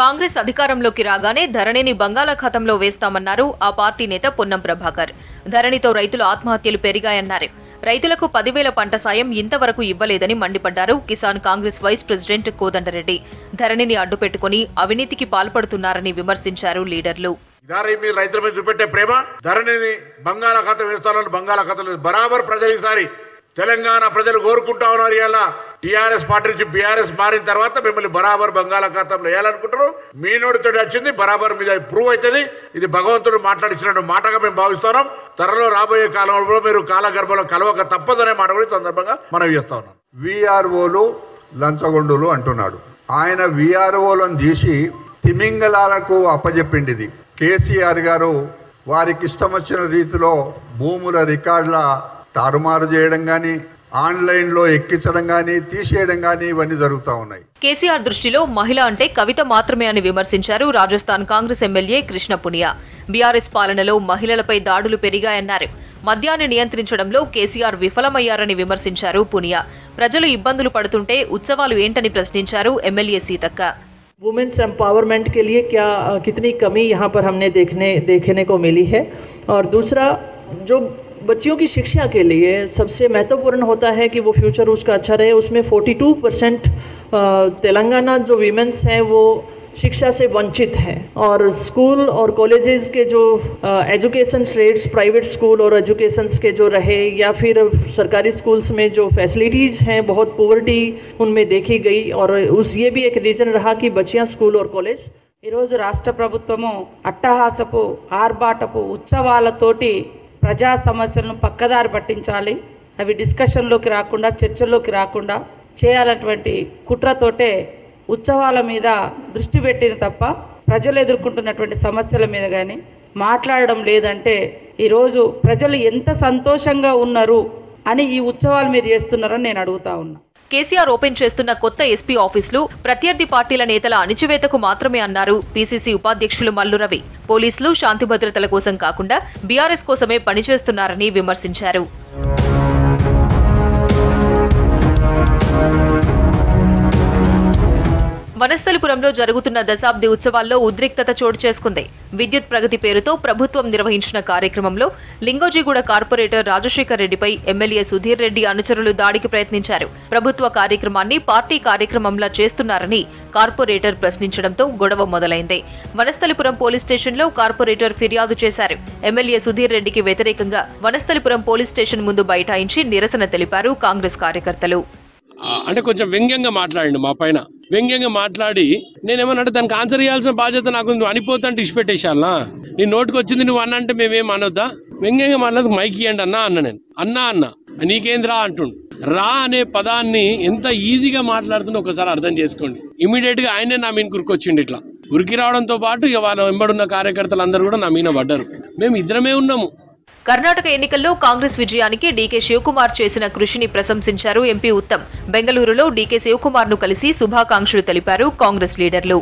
కాంగ్రెస్ అధికారంలోకి రాగానే ధరణిని బంగాళాఖాతంలో వేస్తామన్నారు ఆ పార్టీ నేత పొన్నం ప్రభాకర్. ధరణితో రైతుల ఆత్మహత్యలు పెరిగాయన్నారు. రైతులకు పదివేల పంట సాయం ఇంతవరకు ఇవ్వలేదని మండిపడ్డారు కిసాన్ కాంగ్రెస్ వైస్ ప్రెసిడెంట్ కోదండరెడ్డి. ధరణిని అడ్డుపెట్టుకుని అవినీతికి పాల్పడుతున్నారని విమర్శించారు లీడర్లు. ఇదారి మీరు రైతుల మీద చూపెట్టే ప్రేమ? ధరణిని బంగాళాఖాతం బంగాళాఖాతం బరాబర్ ప్రజలు ఈసారి తెలంగాణ ప్రజలు కోరుకుంటా ఉన్నారు ఇలా టీఆర్ఎస్ పార్టీ నుంచి బీఆర్ఎస్ మారిన తర్వాత మిమ్మల్ని బరాబర్ బంగాళాఖాతంలో వేయాలనుకుంటారు మీ నోటితో వచ్చింది బరాబర్ మీద ప్రూవ్ అవుతుంది. ఇది భగవంతుడు మాట్లాడించిన మాటగా మేము భావిస్తున్నాం. త్వరలో రాబోయే కాలంలో మీరు కాలగర్భంలో కలవక తప్పదనే మాట కూడా సందర్భంగా మనం చేస్తా ఉన్నాం. విఆర్ఓలు లంచగొండులు అంటున్నాడు. ఆయన విఆర్ఓలను తీసి తిమింగలాలకు అప్పజెప్పిండిది. కేసీఆర్ గారు వారికి ఇష్టం వచ్చిన రీతిలో భూముల రికార్డుల తారుమారు చేయడం కానీ ఆన్లైన్లో ఎక్కించడం కానీ తీసేయడం కానీ ఇవన్నీ జరుగుతూ ఉన్నాయి కేసీఆర్ దృష్టిలో మహిళ అంటే కవిత మాత్రమే అని విమర్శించారు రాజస్థాన్ కాంగ్రెస్ ఎమ్మెల్యే కృష్ణ పునియా బీఆర్ఎస్ పాలనలో మహిళలపై దాడులు పెరిగాయన్నారు మద్యాన్ని నియంత్రించడంలో కేసీఆర్ విఫలమయ్యారని విమర్శించారు పునియా ప్రజలు ఇబ్బందులు పడుతుంటే ఉత్సవాలు ఏంటని ప్రశ్నించారు ఎమ్మెల్యే సీతక్క वुमेन्स एम्पावरमेंट के लिए क्या अ, कितनी कमी यहाँ पर हमने देखने देखने को मिली है और दूसरा जो बच्चियों की शिक्षा के लिए सबसे महत्वपूर्ण होता है कि वो फ्यूचर उसका अच्छा रहे उसमें 42 परसेंट तेलंगाना जो वीमेंस हैं वो शिक्षा से वंचित हैं और स्कूल और कॉलेजेस के जो एजुकेशन रेट्स प्राइवेट स्कूल और एजुकेशंस के जो रहे या फिर सरकारी स्कूल्स में जो फैसिलिटीज़ हैं बहुत पोवर्टी उनमें देखी गई और उस ये भी एक रीज़न रहा कि बच्चियां स्कूल और कॉलेज ఈరోజు రాష్ట్ర ప్రభుత్వము అట్టహాసపు ఆర్భాటపు ఉత్సవాలతోటి ప్రజా సమస్యలను పక్కదారి పట్టించాలి. అవి డిస్కషన్లోకి రాకుండా చర్చల్లోకి రాకుండా చేయాలన్నటువంటి కుట్రతోటే ఉత్సవాల మీద దృష్టి పెట్టిన తప్ప ప్రజలు ఎదుర్కొంటున్నటువంటి సమస్యల మీద కానీ మాట్లాడడం లేదంటే ఈరోజు ప్రజలు ఎంత సంతోషంగా ఉన్నారు అని ఈ ఉత్సవాలు మీరు చేస్తున్నారని నేను అడుగుతా ఉన్నా. కేసీఆర్ ఓపెన్ చేస్తున్న కొత్త ఎస్పీ ఆఫీసులు ప్రత్యర్థి పార్టీల నేతల అణిచివేతకు మాత్రమే అన్నారు పీసీసీ ఉపాధ్యక్షులు మల్లురవి పోలీసులు శాంతి భద్రతల కోసం కాకుండా బీఆర్ఎస్ కోసమే పనిచేస్తున్నారని విమర్శించారు. వనస్థలిపురంలో జరుగుతున్న దశాబ్ది ఉత్సవాల్లో ఉద్రిక్తత చోటు చేసుకుంది. విద్యుత్ ప్రగతి పేరుతో ప్రభుత్వం నిర్వహించిన కార్యక్రమంలో లింగోజీగూడ కార్పొరేటర్ రాజశేఖర్ రెడ్డిపై ఎమ్మెల్యే సుధీర్ రెడ్డి అనుచరులు దాడికి ప్రయత్నించారు. ప్రభుత్వ కార్యక్రమాన్ని పార్టీ కార్యక్రమంలా చేస్తున్నారని కార్పొరేటర్ ప్రశ్నించడంతో గొడవ మొదలైంది. వనస్థలిపురం పోలీస్ స్టేషన్లో కార్పొరేటర్ ఫిర్యాదు చేశారు. ఎమ్మెల్యే సుధీర్ రెడ్డికి వ్యతిరేకంగా వనస్థలిపురం పోలీస్ స్టేషన్ ముందు బైఠాయించి నిరసన తెలిపారు కాంగ్రెస్ కార్యకర్తలు. అంటే కొంచెం వ్యంగ్యంగా మాట్లాడండి మా పైన. వ్యంగ్యంగా మాట్లాడి నేనేమన్నా దానికి ఆన్సర్ ఇవ్వాల్సిన బాధ్యత నాకు నువ్వు అనిపోతుంటే ఇష్టపెట్టేసాలనా నీ నోటికి వచ్చింది నువ్వు అన్న అంటే మేమేం అనొద్దా? వ్యంగ్యంగా మాట్లాడదు మైక్ ఇవ్వండి అన్నా అన్న నేను. అన్నా అన్న నీకేంద్రా? అంటుండు. రా అనే పదాన్ని ఎంత ఈజీగా మాట్లాడుతుందో ఒకసారి అర్థం చేసుకోండి. ఇమీడియట్గా ఆయనే నా మీన కురికొచ్చిండు ఇట్లా. ఉరికి రావడంతో పాటు ఇక వాళ్ళ వెంబడున్న కార్యకర్తలు అందరూ కూడా నా మీన పడ్డారు. మేము ఇద్దరమే ఉన్నాము. కర్ణాటక ఎన్నికల్లో కాంగ్రెస్ విజయానికి డీకే శివకుమార్ చేసిన కృషిని ప్రశంసించారు ఎంపీ ఉత్తమ్. బెంగళూరులో డీకే శివకుమార్ను కలిసి శుభాకాంక్షలు తెలిపారు కాంగ్రెస్ లీడర్లు.